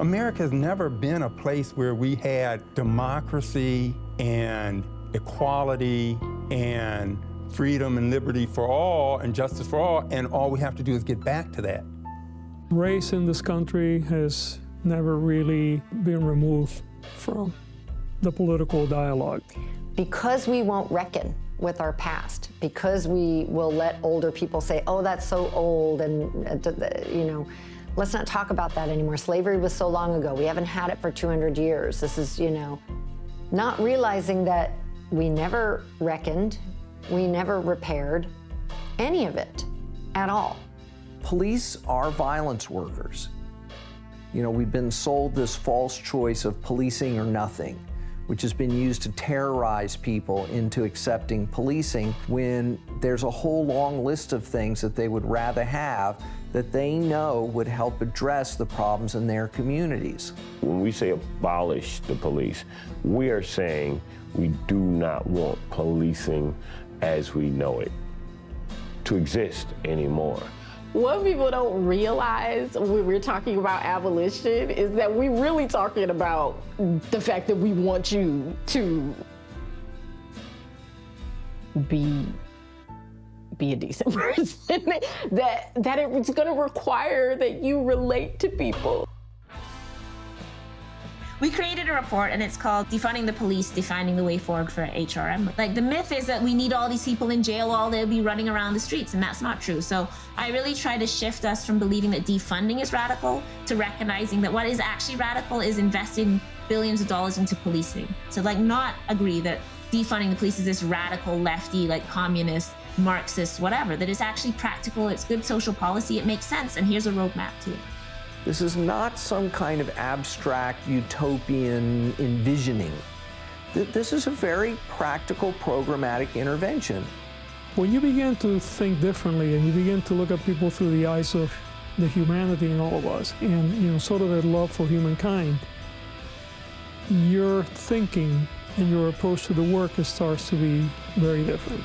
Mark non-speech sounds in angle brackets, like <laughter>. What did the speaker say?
America has never been a place where we had democracy and equality and freedom and liberty for all and justice for all, and all we have to do is get back to that. Race in this country has never really been removed from the political dialogue. Because we won't reckon with our past, because we will let older people say, oh, that's so old, and, uh, you know, let's not talk about that anymore. Slavery was so long ago. We haven't had it for 200 years. This is, you know, not realizing that we never reckoned, we never repaired any of it at all. Police are violence workers. You know, we've been sold this false choice of policing or nothing, which has been used to terrorize people into accepting policing when there's a whole long list of things that they would rather have that they know would help address the problems in their communities. When we say abolish the police, we are saying we do not want policing as we know it to exist anymore. What people don't realize when we're talking about abolition is that we're really talking about the fact that we want you to be be a decent <laughs> person. that that it's going to require that you relate to people. We created a report and it's called Defunding the Police, Defining the Way Forward for HRM. Like the myth is that we need all these people in jail while they'll be running around the streets, and that's not true. So I really try to shift us from believing that defunding is radical to recognizing that what is actually radical is investing billions of dollars into policing. So like not agree that defunding the police is this radical lefty, like communist, Marxist, whatever, that is actually practical, it's good social policy, it makes sense, and here's a roadmap to it. This is not some kind of abstract utopian envisioning. This is a very practical programmatic intervention. When you begin to think differently and you begin to look at people through the eyes of the humanity in all of us and you know sort of that love for humankind, your thinking and your approach to the work starts to be very different.